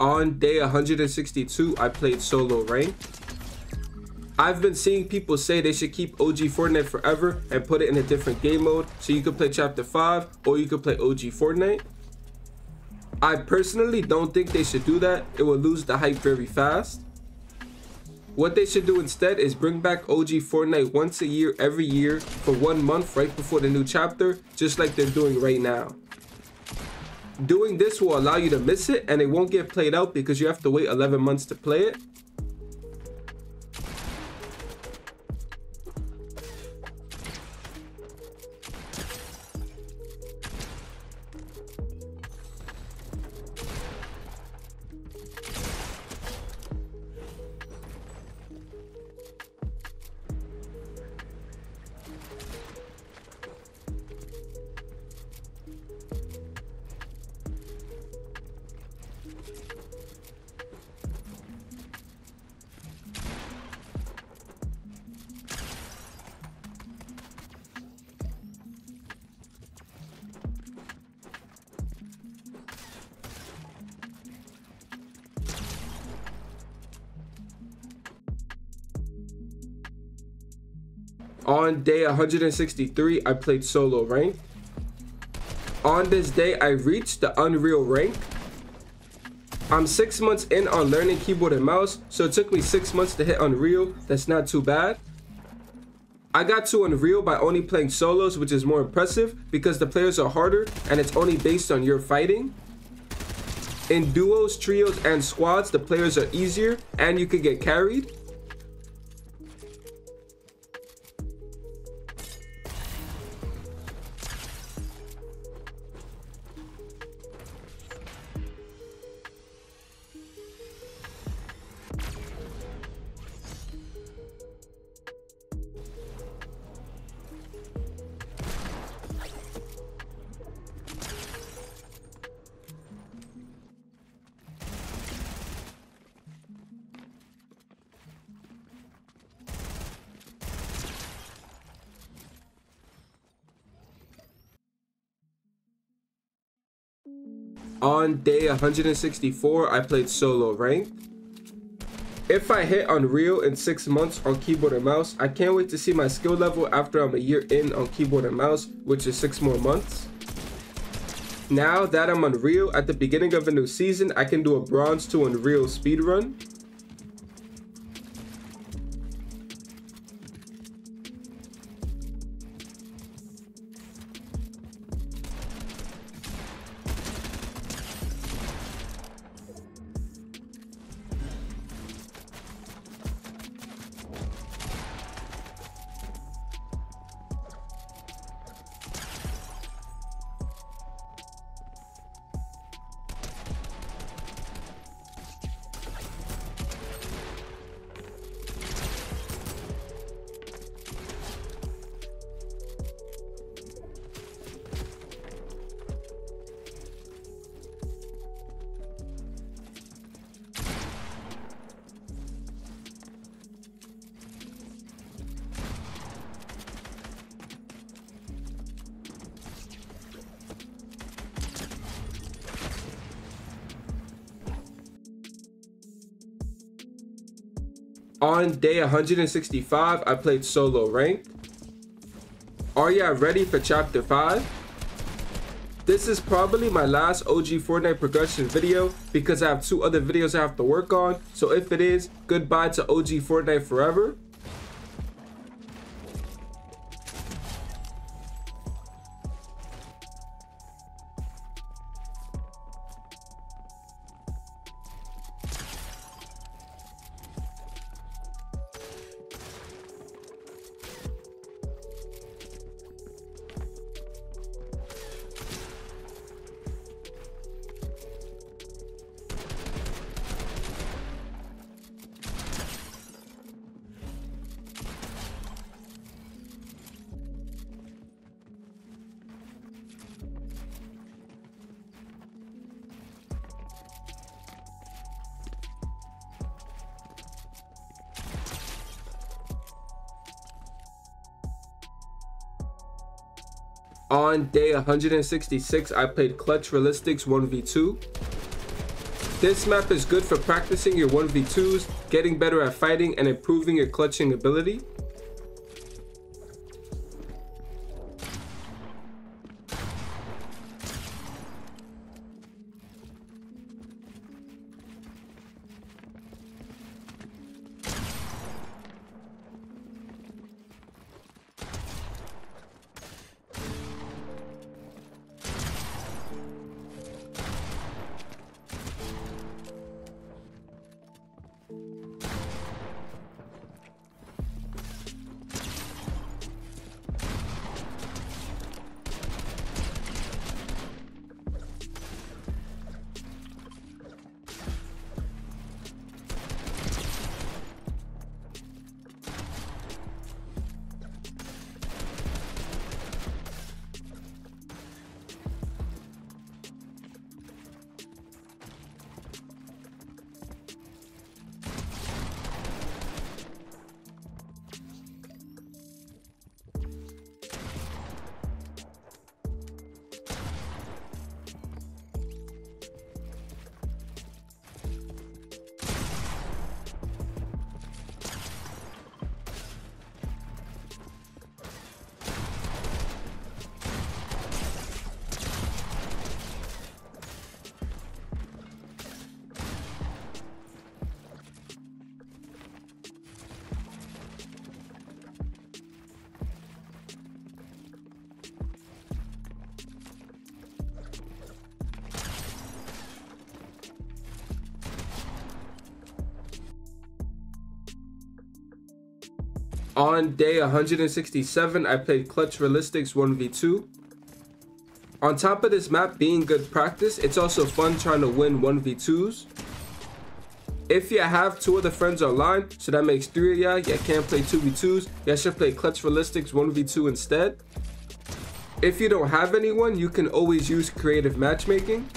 On day 162, I played solo rank. I've been seeing people say they should keep OG Fortnite forever and put it in a different game mode so you could play chapter 5 or you could play OG Fortnite. I personally don't think they should do that. It will lose the hype very fast. What they should do instead is bring back OG Fortnite once a year every year for one month right before the new chapter, just like they're doing right now. Doing this will allow you to miss it and it won't get played out because you have to wait 11 months to play it. On day 163, I played solo rank. On this day, I reached the Unreal rank. I'm six months in on learning keyboard and mouse, so it took me six months to hit Unreal. That's not too bad. I got to Unreal by only playing solos, which is more impressive because the players are harder and it's only based on your fighting. In duos, trios, and squads, the players are easier and you can get carried. On day 164, I played solo ranked. If I hit Unreal in 6 months on keyboard and mouse, I can't wait to see my skill level after I'm a year in on keyboard and mouse, which is 6 more months. Now that I'm Unreal, at the beginning of a new season, I can do a bronze to Unreal speedrun. On day 165, I played solo ranked. Are y'all ready for chapter 5? This is probably my last OG Fortnite progression video because I have two other videos I have to work on. So if it is, goodbye to OG Fortnite forever. On day 166, I played Clutch Realistics 1v2. This map is good for practicing your 1v2s, getting better at fighting, and improving your clutching ability. On day 167, I played Clutch Realistics 1v2. On top of this map being good practice, it's also fun trying to win 1v2s. If you have two other friends online, so that makes three of y'all, you can't play 2v2s, you should play Clutch Realistics 1v2 instead. If you don't have anyone, you can always use creative matchmaking.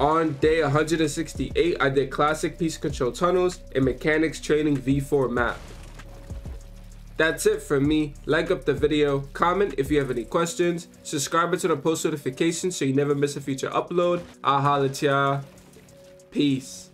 On day 168, I did classic piece control tunnels and mechanics training V4 map. That's it from me. Like up the video, comment if you have any questions, subscribe to the post notifications so you never miss a future upload. I'll holla at y'all. Peace.